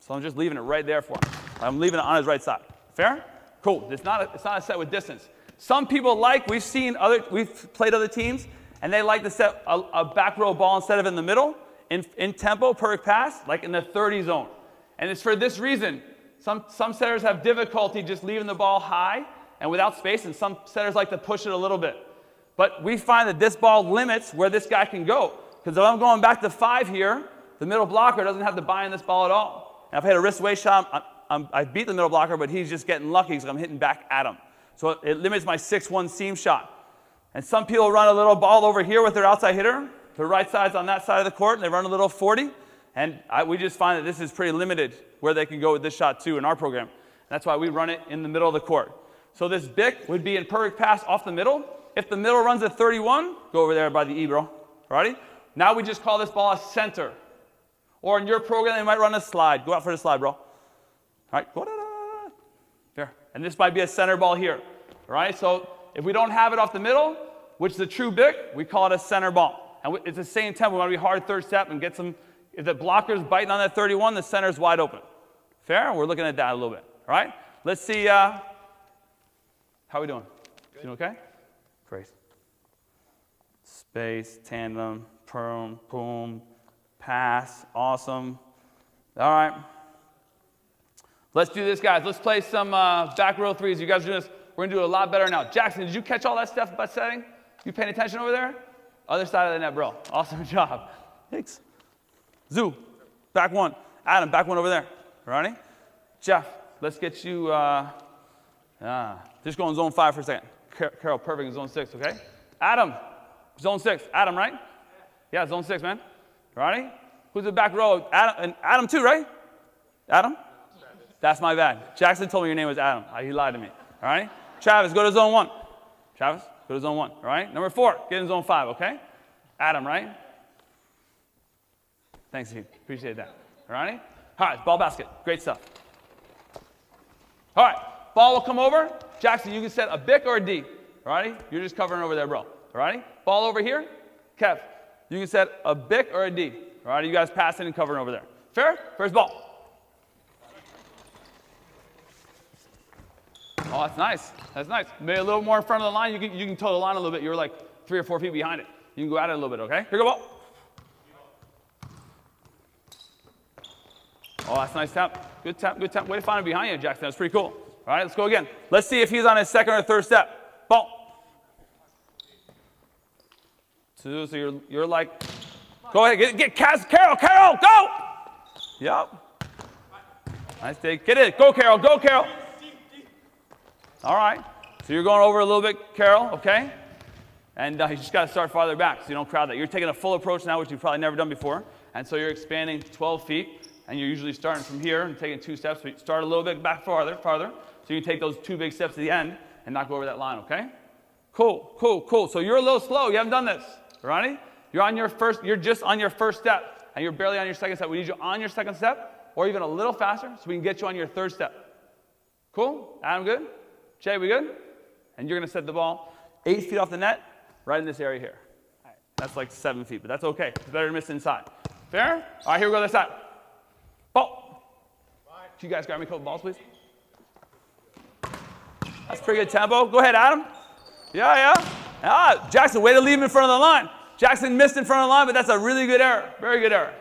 So I'm just leaving it right there for him. I'm leaving it on his right side. Fair? Cool. It's not a, it's not a set with distance. Some people like, we've seen other, we've played other teams, and they like to set a, a back row ball instead of in the middle, in, in tempo, perfect pass, like in the 30 zone. And it's for this reason. Some, some setters have difficulty just leaving the ball high and without space, and some setters like to push it a little bit. But we find that this ball limits where this guy can go. Because if I'm going back to five here, the middle blocker doesn't have to buy in this ball at all. And if I hit a wrist away shot, I'm, i beat the middle blocker, but he's just getting lucky because I'm hitting back at him. So it, it limits my 6-1 seam shot. And some people run a little ball over here with their outside hitter. The right side's on that side of the court, and they run a little 40. And I, we just find that this is pretty limited where they can go with this shot too in our program. That's why we run it in the middle of the court. So this BIC would be in perfect pass off the middle. If the middle runs at 31, go over there by the E, bro. Alrighty? Now we just call this ball a center. Or in your program, they might run a slide. Go out for the slide, bro. All right, go da, da, There. And this might be a center ball here. All right, so if we don't have it off the middle, which is a true BIC, we call it a center ball. And it's the same tempo. We want to be hard third step and get some. If the blocker's biting on that 31, the center's wide open. Fair? We're looking at that a little bit. All right? Let's see. Uh, how are we doing? Good. Doing okay? Great. Space, tandem, perm, boom, pass, awesome. All right. Let's do this, guys. Let's play some uh, back row threes. You guys are doing this. We're going to do a lot better now. Jackson, did you catch all that stuff about setting? You paying attention over there? Other side of the net, bro. Awesome job. Thanks. Zoo, back one. Adam, back one over there. Ready? Jeff, let's get you. Uh, ah, just go in zone five for a second. Carol, perfect in zone six, okay? Adam, zone six. Adam, right? Yeah, zone six, man. Ready? Who's the back row? Adam, and Adam too, right? Adam? That's my bad. Jackson told me your name was Adam. Uh, he lied to me. All right? Travis, go to zone one. Travis, go to zone one. All right? Number four, get in zone five, okay? Adam, right? Thanks, Steve. Appreciate that. Right? All right, ball basket. Great stuff. All right, ball will come over. Jackson, you can set a BIC or a D. All righty? You're just covering over there, bro. All righty? Ball over here. Kev, you can set a BIC or a D. All right, you guys passing and covering over there. Fair? First ball. Oh, that's nice. That's nice. Maybe a little more in front of the line. You can, you can toe the line a little bit. You're like three or four feet behind it. You can go at it a little bit, okay? Here go ball. Oh, that's nice tap. Good tap, good tap. Way to find him behind you, Jackson. That's pretty cool. All right, let's go again. Let's see if he's on his second or third step. Ball. Two, so you're, you're like, go ahead, get, get Cass, Carol, Carol, go! Yep. Nice take. Get it. Go, Carol, go, Carol. All right. So you're going over a little bit, Carol, okay? And uh, you just got to start farther back so you don't crowd that. You're taking a full approach now, which you've probably never done before. And so you're expanding 12 feet, and you're usually starting from here and taking two steps. So you start a little bit back farther, farther. So you take those two big steps to the end and not go over that line, okay? Cool, cool, cool. So you're a little slow. You haven't done this. Ready? You're on your first, you're just on your first step, and you're barely on your second step. We need you on your second step, or even a little faster, so we can get you on your third step. Cool? Adam, good? Jay, we good? And you're going to set the ball eight feet off the net, right in this area here. That's like seven feet, but that's okay. It's better to miss inside. Fair? All right, here we go this side. Ball. Can you guys grab me a couple balls, please? That's pretty good tempo. Go ahead, Adam. Yeah, yeah. Ah, Jackson, way to leave him in front of the line. Jackson missed in front of the line, but that's a really good error. Very good error.